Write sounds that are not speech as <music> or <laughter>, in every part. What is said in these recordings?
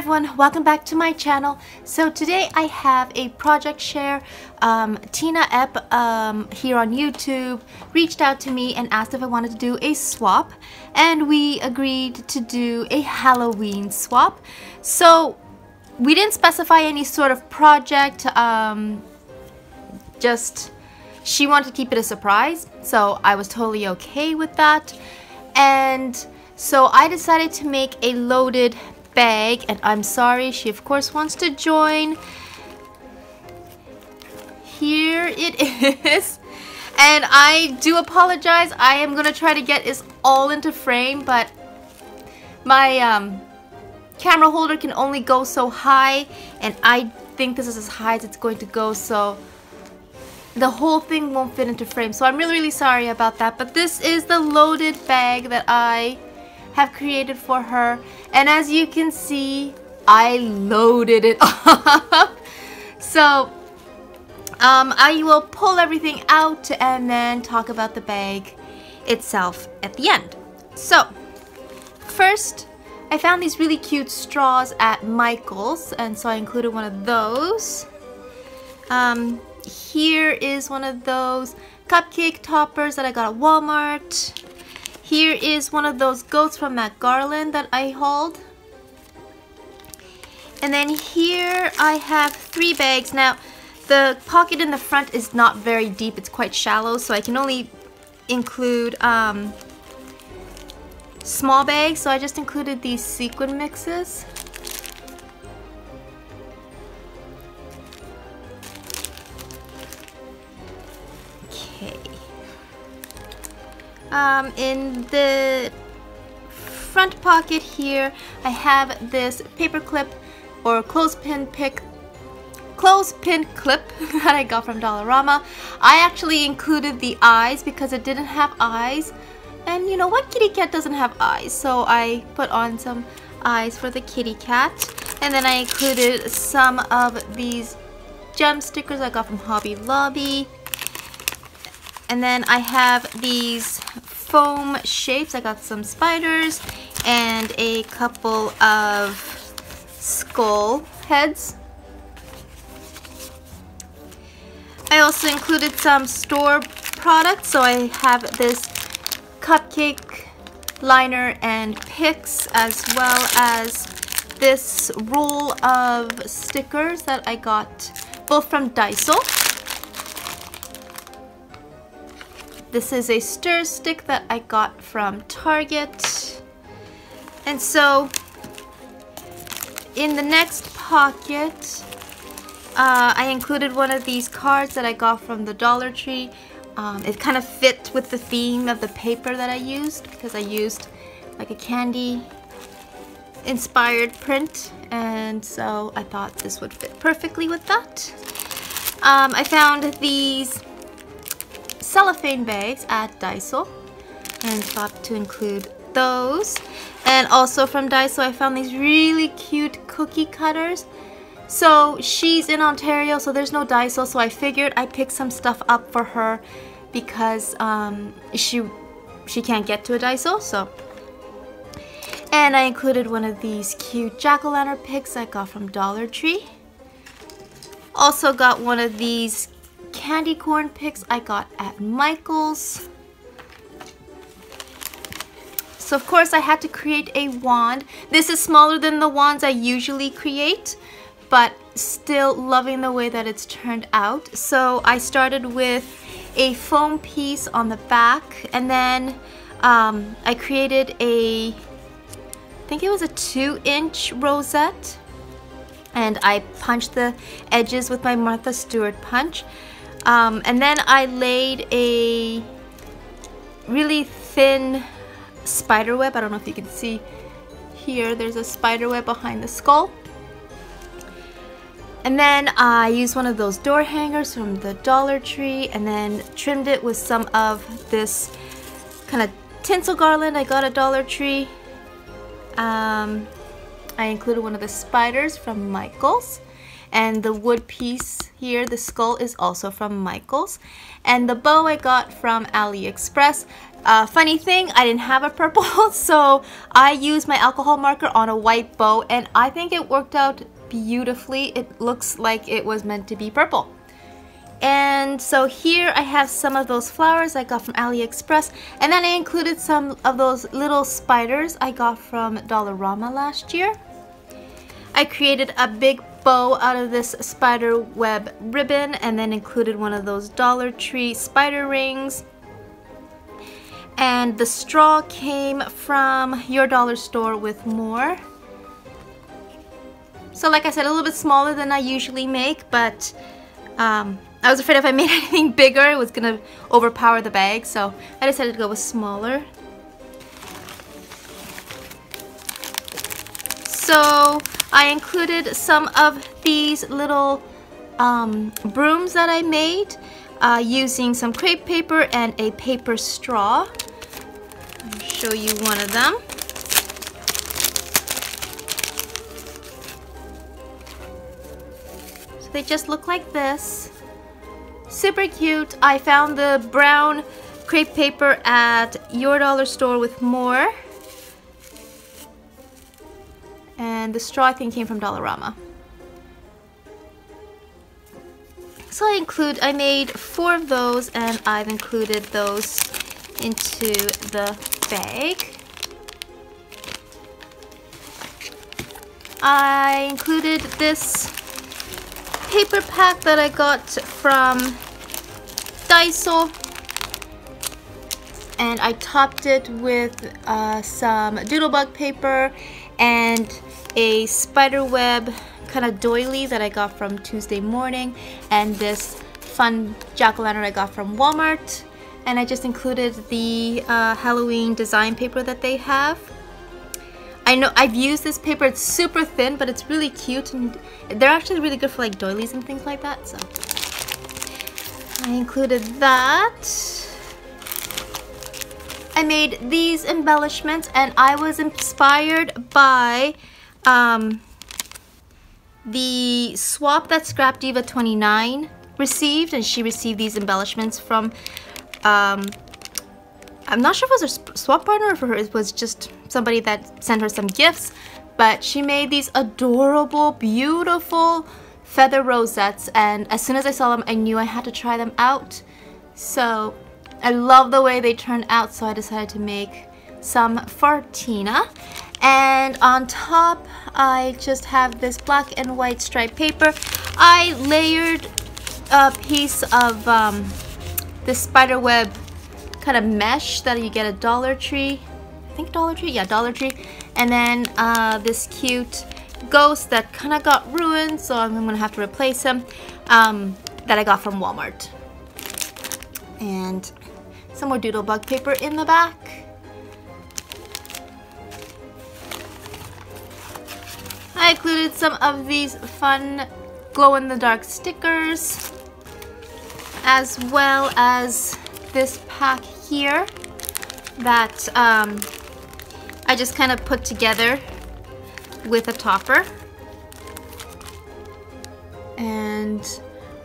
everyone, welcome back to my channel. So today I have a project share. Um, Tina Epp um, here on YouTube reached out to me and asked if I wanted to do a swap and we agreed to do a Halloween swap. So we didn't specify any sort of project, um, just she wanted to keep it a surprise so I was totally okay with that and so I decided to make a loaded bag and I'm sorry she of course wants to join. Here it <laughs> is. And I do apologize I am gonna try to get this all into frame but my um, camera holder can only go so high and I think this is as high as it's going to go so the whole thing won't fit into frame. So I'm really really sorry about that but this is the loaded bag that I have created for her. And as you can see, I loaded it <laughs> up. so um, I will pull everything out and then talk about the bag itself at the end. So first, I found these really cute straws at Michael's and so I included one of those. Um, here is one of those cupcake toppers that I got at Walmart. Here is one of those goats from Matt Garland that I hauled. And then here I have three bags. Now, the pocket in the front is not very deep. It's quite shallow, so I can only include um, small bags. So I just included these sequin mixes. Um, in the front pocket here, I have this paper clip or clothespin pick clothespin clip <laughs> that I got from Dollarama. I actually included the eyes because it didn't have eyes. And you know what kitty cat doesn't have eyes? So I put on some eyes for the kitty cat. And then I included some of these gem stickers I got from Hobby Lobby. And then I have these foam shapes. I got some spiders and a couple of skull heads. I also included some store products. So I have this cupcake liner and picks as well as this roll of stickers that I got both from Daiso. This is a stir stick that I got from Target. And so in the next pocket, uh, I included one of these cards that I got from the Dollar Tree. Um, it kind of fit with the theme of the paper that I used because I used like a candy inspired print and so I thought this would fit perfectly with that. Um, I found these cellophane bags at Daiso and thought to include those. And also from Daiso I found these really cute cookie cutters. So she's in Ontario so there's no Daiso so I figured I'd pick some stuff up for her because um, she she can't get to a Daiso so and I included one of these cute jack-o'-lantern picks I got from Dollar Tree. Also got one of these candy corn picks I got at Michael's. So of course I had to create a wand. This is smaller than the wands I usually create, but still loving the way that it's turned out. So I started with a foam piece on the back and then um, I created a, I think it was a two inch rosette and I punched the edges with my Martha Stewart punch. Um, and then I laid a really thin spider web. I don't know if you can see here. There's a spider web behind the skull. And then I used one of those door hangers from the Dollar Tree and then trimmed it with some of this kind of tinsel garland I got at Dollar Tree. Um, I included one of the spiders from Michaels and the wood piece here, the skull is also from Michaels. And the bow I got from AliExpress. Uh, funny thing, I didn't have a purple, <laughs> so I used my alcohol marker on a white bow, and I think it worked out beautifully. It looks like it was meant to be purple. And so here I have some of those flowers I got from AliExpress, and then I included some of those little spiders I got from Dollarama last year. I created a big bow out of this spider web ribbon and then included one of those Dollar Tree spider rings and the straw came from your dollar store with more. So like I said, a little bit smaller than I usually make, but um, I was afraid if I <laughs> made anything bigger, it was gonna overpower the bag, so I decided to go with smaller. So I included some of these little um, brooms that I made uh, using some crepe paper and a paper straw I'll show you one of them. So they just look like this. Super cute. I found the brown crepe paper at your dollar store with more. And the straw I think came from Dollarama. So I include, I made four of those and I've included those into the bag. I included this paper pack that I got from Daiso and I topped it with uh, some doodlebug paper and a spider web kind of doily that I got from Tuesday morning and this fun jack-o'-lantern I got from Walmart and I just included the uh, Halloween design paper that they have. I know I've used this paper, it's super thin, but it's really cute and they're actually really good for like doilies and things like that, so. I included that. I made these embellishments and I was inspired by um, the swap that Scrap Diva 29 received and she received these embellishments from um, I'm not sure if it was her swap partner or if it was just somebody that sent her some gifts, but she made these adorable, beautiful feather rosettes and as soon as I saw them I knew I had to try them out. So I love the way they turned out so I decided to make some for Tina. And on top I just have this black and white striped paper. I layered a piece of um, this spider web kind of mesh that you get at Dollar Tree. I think Dollar Tree? Yeah, Dollar Tree. And then uh, this cute ghost that kind of got ruined, so I'm to have to replace him, um, that I got from Walmart. And some more doodlebug paper in the back. I included some of these fun glow-in-the-dark stickers as well as this pack here that um, I just kind of put together with a topper. And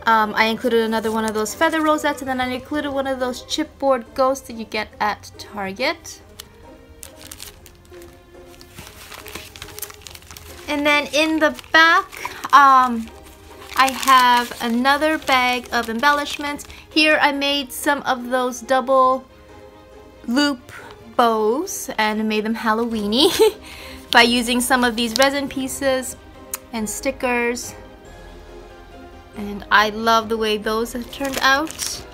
um, I included another one of those feather rosettes and then I included one of those chipboard ghosts that you get at Target. And then in the back, um, I have another bag of embellishments. Here I made some of those double loop bows and made them Halloweeny <laughs> by using some of these resin pieces and stickers. And I love the way those have turned out.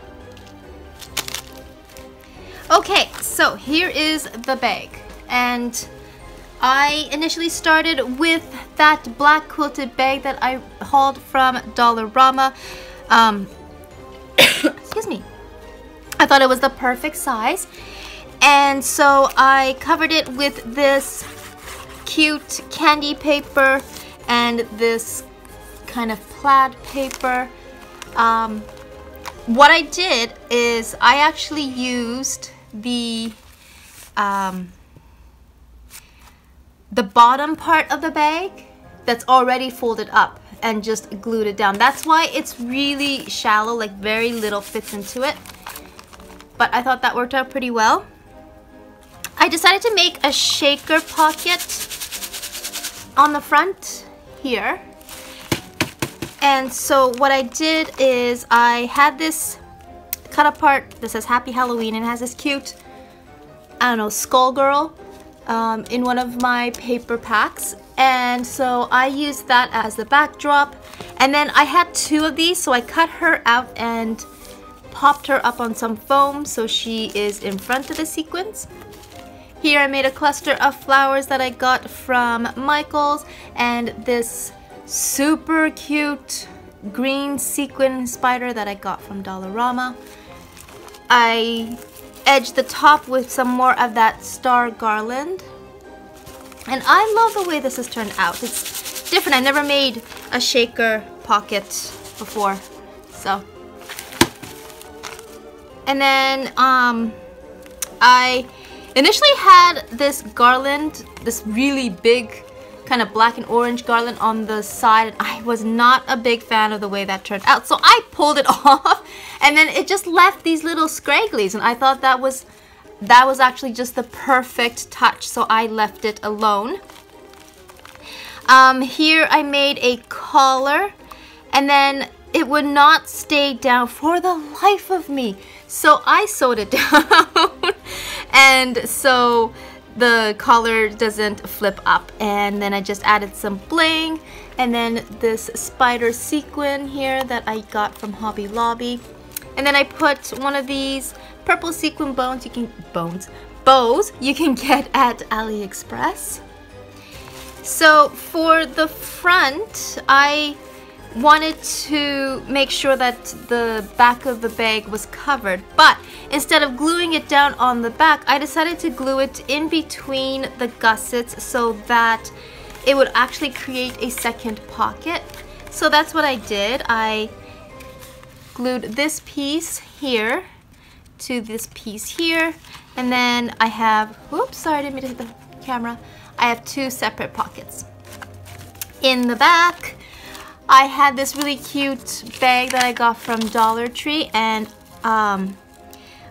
Okay, so here is the bag. And I initially started with that black quilted bag that I hauled from Dollarama. Um, <coughs> excuse me. I thought it was the perfect size. And so I covered it with this cute candy paper and this kind of plaid paper. Um, what I did is I actually used the um, the bottom part of the bag that's already folded up and just glued it down. That's why it's really shallow, like very little fits into it. But I thought that worked out pretty well. I decided to make a shaker pocket on the front here. And so what I did is I had this cut apart that says Happy Halloween and has this cute, I don't know, skull girl um, in one of my paper packs. And so I used that as the backdrop. And then I had two of these, so I cut her out and popped her up on some foam so she is in front of the sequins. Here I made a cluster of flowers that I got from Michaels and this super cute green sequin spider that I got from Dollarama. I edged the top with some more of that star garland. And I love the way this has turned out. It's different. I've never made a shaker pocket before. So. And then um, I initially had this garland, this really big kind of black and orange garland on the side and I was not a big fan of the way that turned out. So I pulled it <laughs> off and then it just left these little scragglies and I thought that was that was actually just the perfect touch so I left it alone. Um, here I made a collar and then it would not stay down for the life of me. So I sewed it <laughs> down and so the collar doesn't flip up. And then I just added some bling. And then this spider sequin here that I got from Hobby Lobby. And then I put one of these purple sequin bones you can bones? Bows you can get at AliExpress. So for the front I wanted to make sure that the back of the bag was covered but instead of gluing it down on the back I decided to glue it in between the gussets so that it would actually create a second pocket. So that's what I did. I glued this piece here to this piece here and then I have whoops sorry I didn't mean to hit the camera. I have two separate pockets. In the back I had this really cute bag that I got from Dollar Tree and um,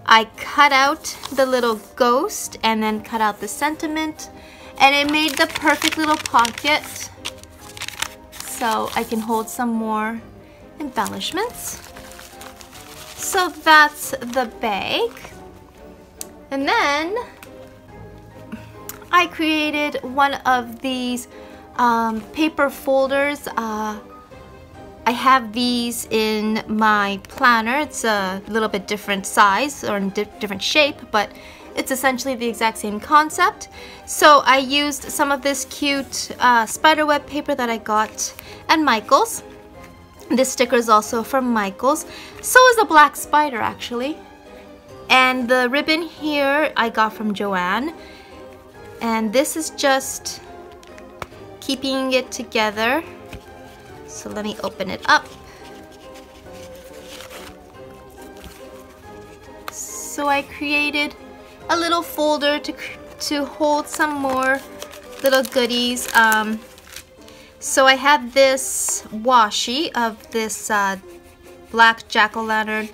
I cut out the little ghost and then cut out the sentiment and it made the perfect little pocket so I can hold some more embellishments. So that's the bag. And then I created one of these um, paper folders. Uh, I have these in my planner. It's a little bit different size or in di different shape, but it's essentially the exact same concept. So I used some of this cute uh, spiderweb paper that I got at Michael's. This sticker is also from Michael's. So is a black spider actually. And the ribbon here I got from Joann. And this is just keeping it together so let me open it up. So I created a little folder to, to hold some more little goodies. Um, so I have this washi of this uh, black jack-o'-lantern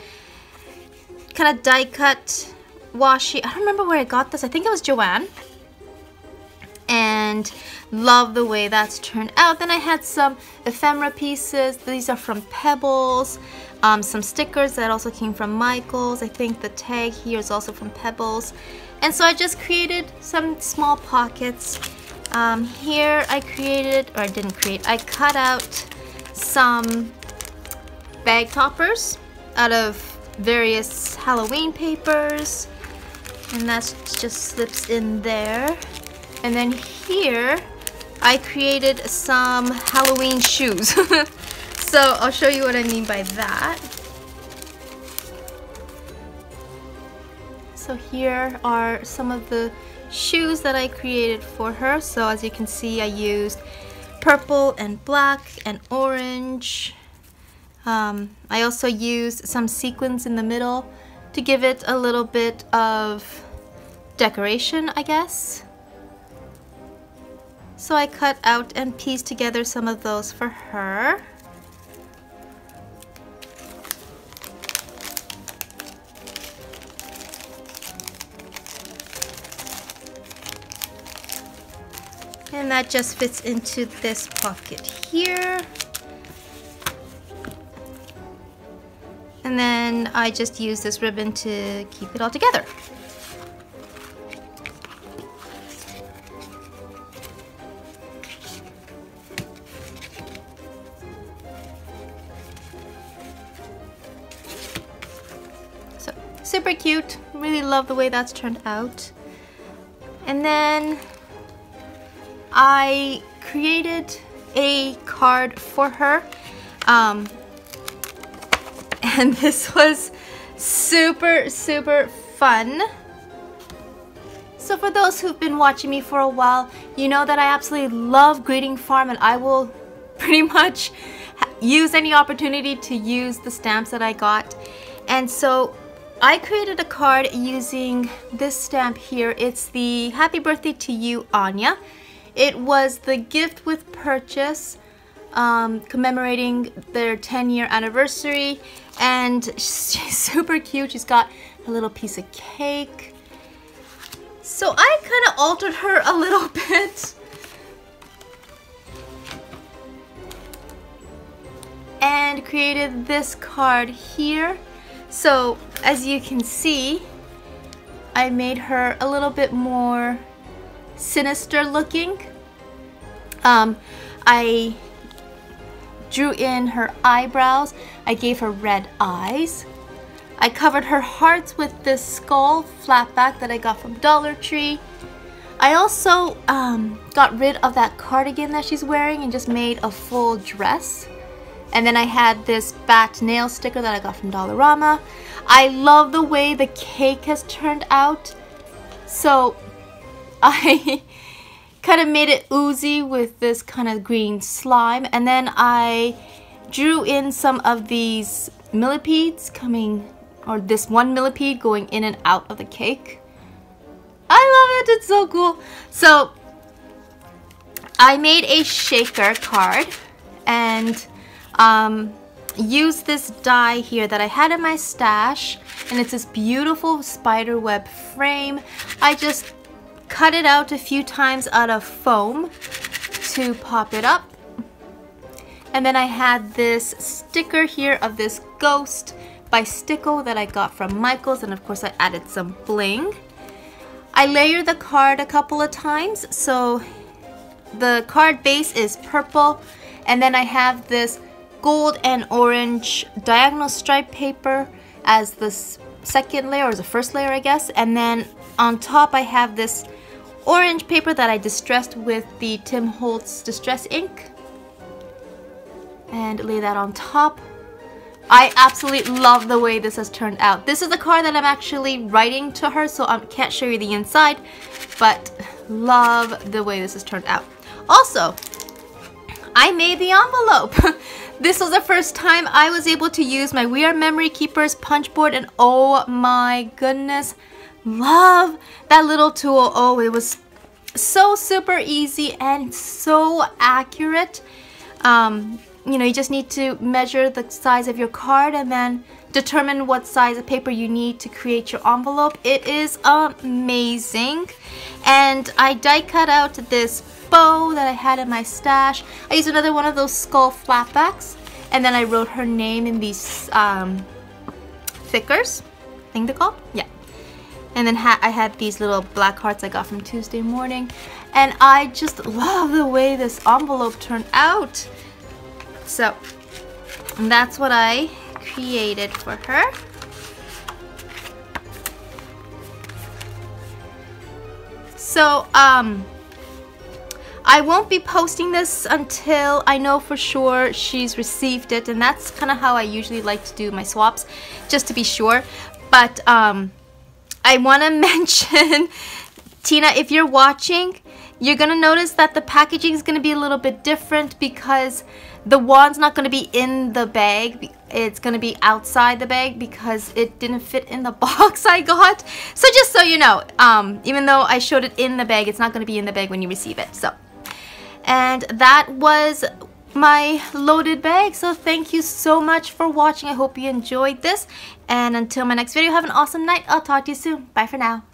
kind of die cut washi. I don't remember where I got this. I think it was Joann. And Love the way that's turned out. Then I had some ephemera pieces. These are from Pebbles. Um, some stickers that also came from Michaels. I think the tag here is also from Pebbles. And so I just created some small pockets. Um, here I created, or I didn't create, I cut out some bag toppers out of various Halloween papers. And that just slips in there. And then here I created some Halloween shoes. <laughs> so I'll show you what I mean by that. So here are some of the shoes that I created for her. So as you can see, I used purple and black and orange. Um, I also used some sequins in the middle to give it a little bit of decoration, I guess. So I cut out and pieced together some of those for her. And that just fits into this pocket here. And then I just use this ribbon to keep it all together. Cute. Really love the way that's turned out. And then I created a card for her. Um, <laughs> and this was super, super fun. So for those who've been watching me for a while, you know that I absolutely love Greeting Farm and I will <laughs> pretty much use any opportunity to use the stamps that I got. And so I created a card using this stamp here. It's the Happy Birthday to You, Anya. It was the gift with purchase um, commemorating their 10 year anniversary and <laughs> she's super cute. She's got a little piece of cake. So I kind of altered her a little <laughs> bit. And created this card here. So as you can see, I made her a little bit more sinister looking. Um, I drew in her eyebrows. I gave her red eyes. I covered her hearts with this skull flat back that I got from Dollar Tree. I also um, got rid of that cardigan that she's wearing and just made a full dress. And then I had this bat nail sticker that I got from Dollarama. I love the way the cake has turned out. So <laughs> I kind of made it oozy with this kind of green slime. And then I drew in some of these millipedes coming, or this one millipede going in and out of the cake. I love it, it's so cool. So I made a shaker card and um, used this die here that I had in my stash and it's this beautiful spider web frame. I just cut it out a few times out of foam to pop it up. And then I had this sticker here of this ghost by Sticko that I got from Michaels and of course I added some bling. I layered the card a couple of times so the card base is purple and then I have this gold and orange diagonal stripe paper as the second layer or the first layer I guess and then on top I have this orange paper that I distressed with the Tim Holtz Distress ink and lay that on top. I absolutely love the way this has turned out. This is the card that I'm actually writing to her so I can't show you the inside but love the way this has turned out. Also, I made the envelope. <laughs> this was the first time I was able to use my We Are Memory Keepers punch board and oh my goodness, love that little tool. Oh, it was so super easy and so accurate. Um, you know, you just need to measure the size of your card and then determine what size of paper you need to create your envelope. It is amazing. And I die cut out this bow that I had in my stash. I used another one of those skull flatbacks. And then I wrote her name in these um, thickers. I think they're called? Yeah. And then ha I had these little black hearts I got from Tuesday morning. And I just love the way this envelope turned out. So, that's what I created for her. So, um, I won't be posting this until I know for sure she's received it and that's kind of how I usually like to do my swaps just to be sure. But um, I want to <laughs> mention Tina if you're watching you're gonna notice that the packaging is gonna be a little bit different because the wand's not gonna be in the bag it's gonna be outside the bag because it didn't fit in the <laughs> box I got. So just so you know um, even though I showed it in the bag it's not gonna be in the bag when you receive it so and that was my loaded bag. So thank you so much for watching. I hope you enjoyed this. And until my next video, have an awesome night. I'll talk to you soon. Bye for now.